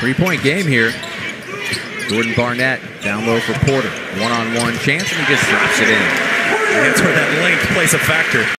Three-point game here. Jordan Barnett down low for Porter. One-on-one chance, and he just drops it in. That's where that length plays a factor.